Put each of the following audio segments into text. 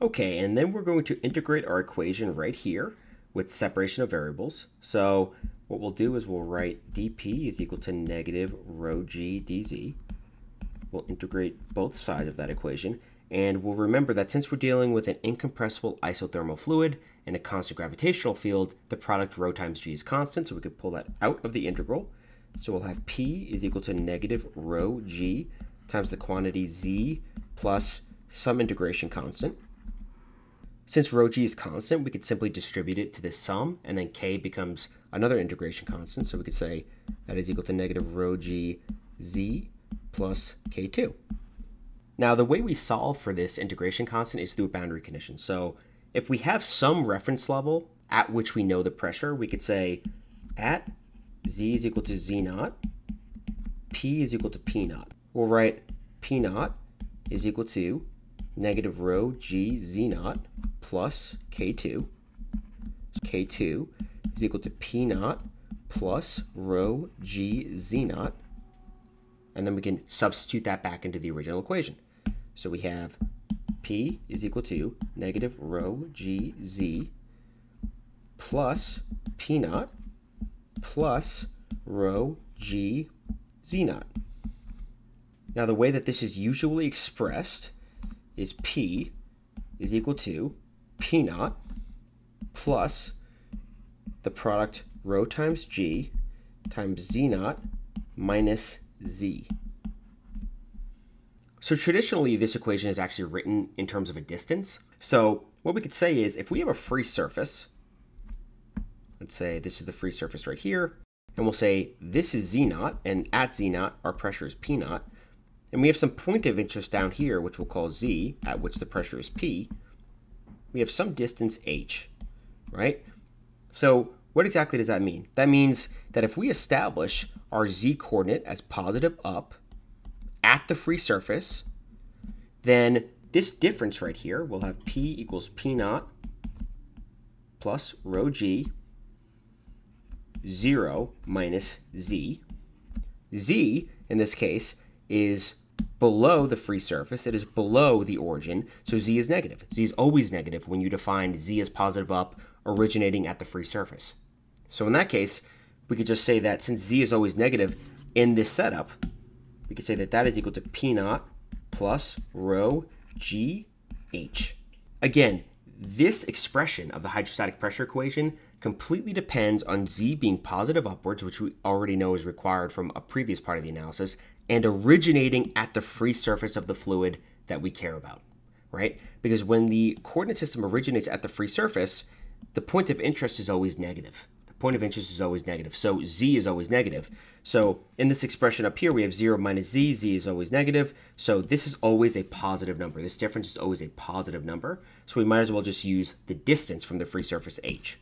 Okay, and then we're going to integrate our equation right here with separation of variables. So what we'll do is we'll write dp is equal to negative rho g dz. We'll integrate both sides of that equation. And we'll remember that since we're dealing with an incompressible isothermal fluid and a constant gravitational field, the product rho times g is constant, so we could pull that out of the integral. So we'll have p is equal to negative rho g times the quantity z plus some integration constant. Since rho g is constant, we could simply distribute it to this sum, and then k becomes another integration constant. So we could say that is equal to negative rho g z plus k2. Now, the way we solve for this integration constant is through a boundary condition. So if we have some reference level at which we know the pressure, we could say at z is equal to z naught, p is equal to p naught. We'll write p naught is equal to negative rho g z naught plus k2. k2 is equal to p naught plus rho g z naught. And then we can substitute that back into the original equation. So we have p is equal to negative rho g z plus p naught plus rho g z naught. Now the way that this is usually expressed is P is equal to P naught plus the product rho times G times Z naught minus Z. So traditionally, this equation is actually written in terms of a distance. So what we could say is if we have a free surface, let's say this is the free surface right here, and we'll say this is Z naught, and at Z naught, our pressure is P naught, and we have some point of interest down here, which we'll call z, at which the pressure is p. We have some distance h, right? So what exactly does that mean? That means that if we establish our z coordinate as positive up at the free surface, then this difference right here will have p equals p naught plus rho g 0 minus z. z, in this case, is below the free surface. It is below the origin, so z is negative. z is always negative when you define z as positive up originating at the free surface. So in that case, we could just say that since z is always negative in this setup, we could say that that is equal to p naught plus rho g h. Again, this expression of the hydrostatic pressure equation completely depends on z being positive upwards, which we already know is required from a previous part of the analysis, and originating at the free surface of the fluid that we care about, right? Because when the coordinate system originates at the free surface, the point of interest is always negative. The point of interest is always negative. So z is always negative. So in this expression up here, we have 0 minus z. z is always negative. So this is always a positive number. This difference is always a positive number. So we might as well just use the distance from the free surface h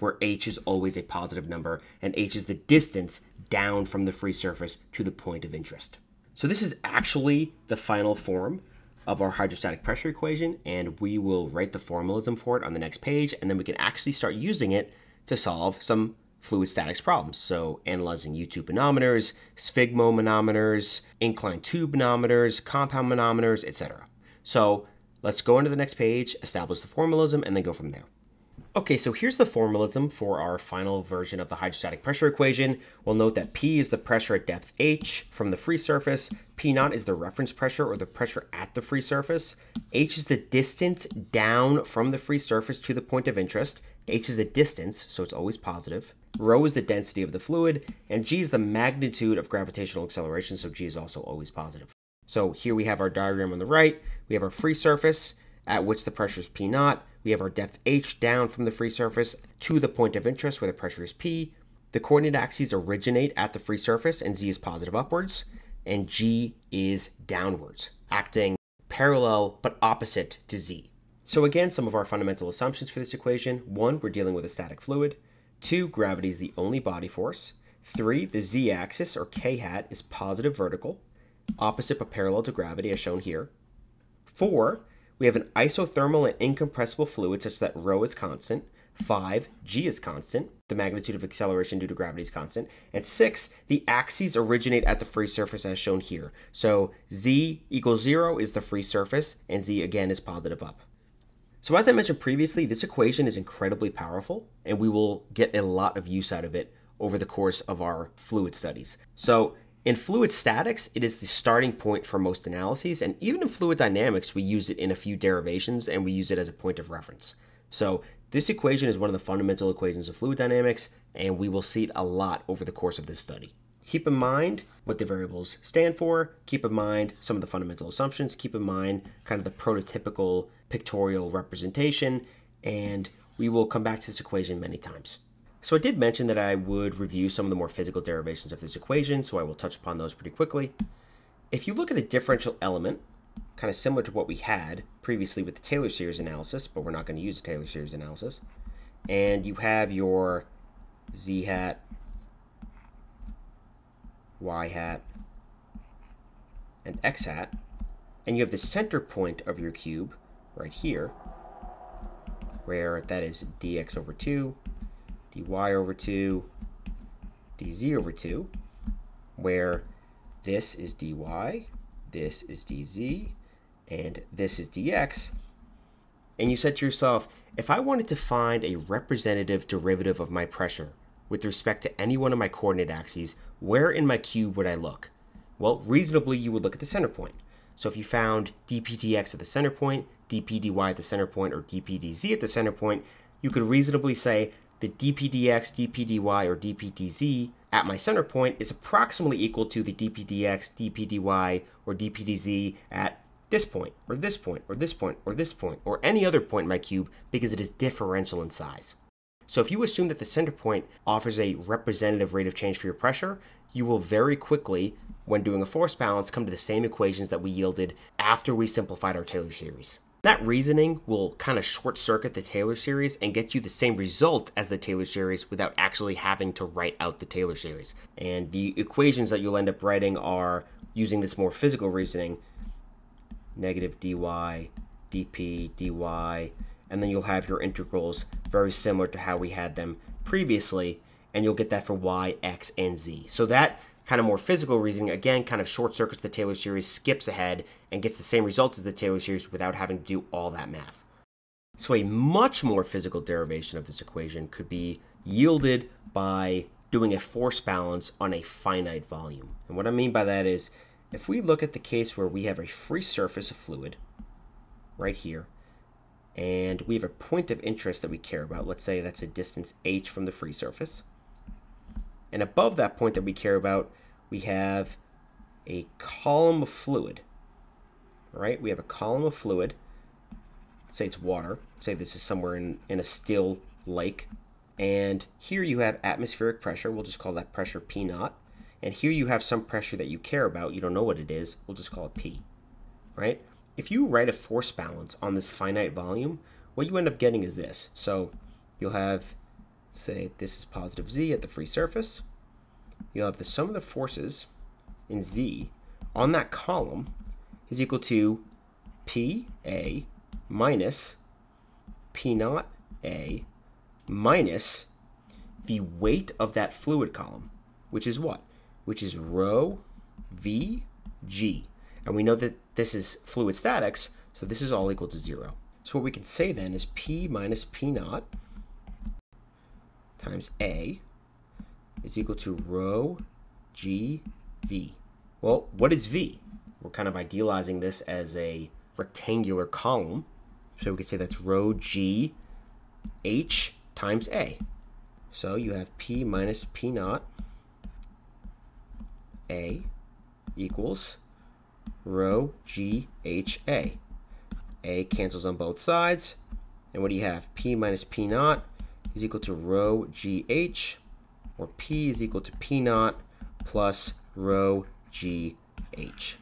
where h is always a positive number, and h is the distance down from the free surface to the point of interest. So this is actually the final form of our hydrostatic pressure equation, and we will write the formalism for it on the next page, and then we can actually start using it to solve some fluid statics problems. So analyzing U-tube manometers, sphygmomanometers, inclined tube manometers, compound manometers, etc. So let's go into the next page, establish the formalism, and then go from there. Okay, so here's the formalism for our final version of the hydrostatic pressure equation. We'll note that P is the pressure at depth h from the free surface, P naught is the reference pressure or the pressure at the free surface, h is the distance down from the free surface to the point of interest, h is a distance, so it's always positive, rho is the density of the fluid, and g is the magnitude of gravitational acceleration, so g is also always positive. So here we have our diagram on the right, we have our free surface, at which the pressure is P naught, we have our depth h down from the free surface to the point of interest where the pressure is p. The coordinate axes originate at the free surface and z is positive upwards, and g is downwards, acting parallel but opposite to z. So again, some of our fundamental assumptions for this equation. One, we're dealing with a static fluid. Two, gravity is the only body force. Three, the z-axis, or k hat, is positive vertical, opposite but parallel to gravity as shown here. Four, we have an isothermal and incompressible fluid such that rho is constant. 5, g is constant, the magnitude of acceleration due to gravity is constant. And 6, the axes originate at the free surface as shown here. So z equals 0 is the free surface, and z again is positive up. So as I mentioned previously, this equation is incredibly powerful and we will get a lot of use out of it over the course of our fluid studies. So in fluid statics, it is the starting point for most analyses, and even in fluid dynamics, we use it in a few derivations and we use it as a point of reference. So this equation is one of the fundamental equations of fluid dynamics, and we will see it a lot over the course of this study. Keep in mind what the variables stand for, keep in mind some of the fundamental assumptions, keep in mind kind of the prototypical pictorial representation, and we will come back to this equation many times. So I did mention that I would review some of the more physical derivations of this equation, so I will touch upon those pretty quickly. If you look at a differential element, kind of similar to what we had previously with the Taylor series analysis, but we're not going to use the Taylor series analysis, and you have your z hat, y hat, and x hat, and you have the center point of your cube right here, where that is dx over 2 dy over 2, dz over 2, where this is dy, this is dz, and this is dx. And you said to yourself, if I wanted to find a representative derivative of my pressure with respect to any one of my coordinate axes, where in my cube would I look? Well, reasonably, you would look at the center point. So if you found dp dx at the center point, dp dy at the center point, or dp dz at the center point, you could reasonably say the dpdx, dpdy, or dpdz at my center point is approximately equal to the dpdx, dpdy, or dpdz at this point, or this point, or this point, or this point, or any other point in my cube because it is differential in size. So if you assume that the center point offers a representative rate of change for your pressure, you will very quickly, when doing a force balance, come to the same equations that we yielded after we simplified our Taylor series. That reasoning will kind of short circuit the Taylor series and get you the same result as the Taylor series without actually having to write out the Taylor series. And the equations that you'll end up writing are using this more physical reasoning negative dy, dp, dy, and then you'll have your integrals very similar to how we had them previously, and you'll get that for y, x, and z. So that kind of more physical reasoning, again, kind of short circuits the Taylor series, skips ahead, and gets the same results as the Taylor series without having to do all that math. So a much more physical derivation of this equation could be yielded by doing a force balance on a finite volume. And what I mean by that is, if we look at the case where we have a free surface of fluid, right here, and we have a point of interest that we care about, let's say that's a distance h from the free surface, and above that point that we care about, we have a column of fluid, right? We have a column of fluid. Say it's water. Say this is somewhere in, in a still lake. And here you have atmospheric pressure. We'll just call that pressure P naught. And here you have some pressure that you care about. You don't know what it is. We'll just call it P, right? If you write a force balance on this finite volume, what you end up getting is this. So you'll have, say, this is positive Z at the free surface you'll have the sum of the forces in Z on that column is equal to PA minus P naught A minus the weight of that fluid column, which is what? Which is rho VG. And we know that this is fluid statics, so this is all equal to zero. So what we can say then is P minus P naught times A is equal to rho g v. Well, what is v? We're kind of idealizing this as a rectangular column. So we could say that's rho g h times a. So you have p minus p naught a equals rho g h a. A cancels on both sides. And what do you have? P minus P naught is equal to rho GH or P is equal to P naught plus rho GH.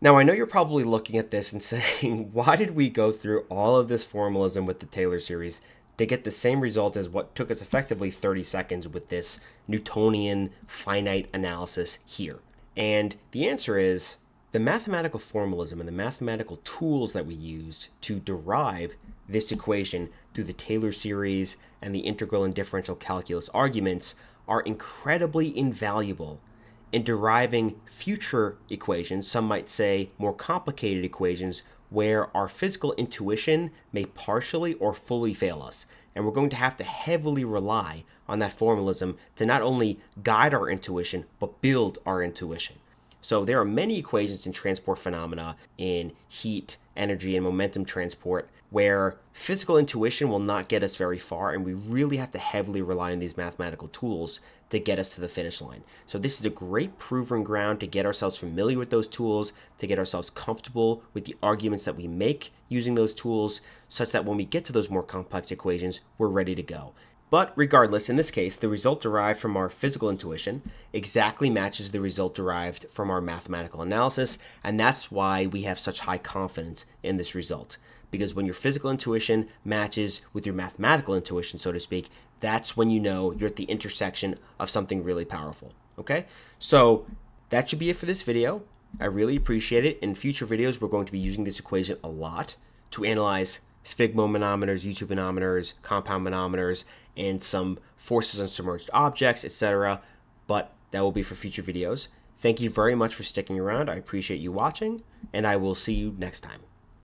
Now, I know you're probably looking at this and saying, why did we go through all of this formalism with the Taylor series to get the same result as what took us effectively 30 seconds with this Newtonian finite analysis here? And the answer is the mathematical formalism and the mathematical tools that we used to derive this equation through the Taylor series and the integral and differential calculus arguments are incredibly invaluable in deriving future equations, some might say more complicated equations, where our physical intuition may partially or fully fail us. And we're going to have to heavily rely on that formalism to not only guide our intuition, but build our intuition. So there are many equations in transport phenomena in heat, energy, and momentum transport where physical intuition will not get us very far, and we really have to heavily rely on these mathematical tools to get us to the finish line. So this is a great proving ground to get ourselves familiar with those tools, to get ourselves comfortable with the arguments that we make using those tools, such that when we get to those more complex equations, we're ready to go. But regardless, in this case, the result derived from our physical intuition exactly matches the result derived from our mathematical analysis, and that's why we have such high confidence in this result. Because when your physical intuition matches with your mathematical intuition, so to speak, that's when you know you're at the intersection of something really powerful. Okay? So that should be it for this video. I really appreciate it. In future videos, we're going to be using this equation a lot to analyze sphygmomanometers, U-tube compound manometers, and some forces on submerged objects, etc. But that will be for future videos. Thank you very much for sticking around. I appreciate you watching, and I will see you next time.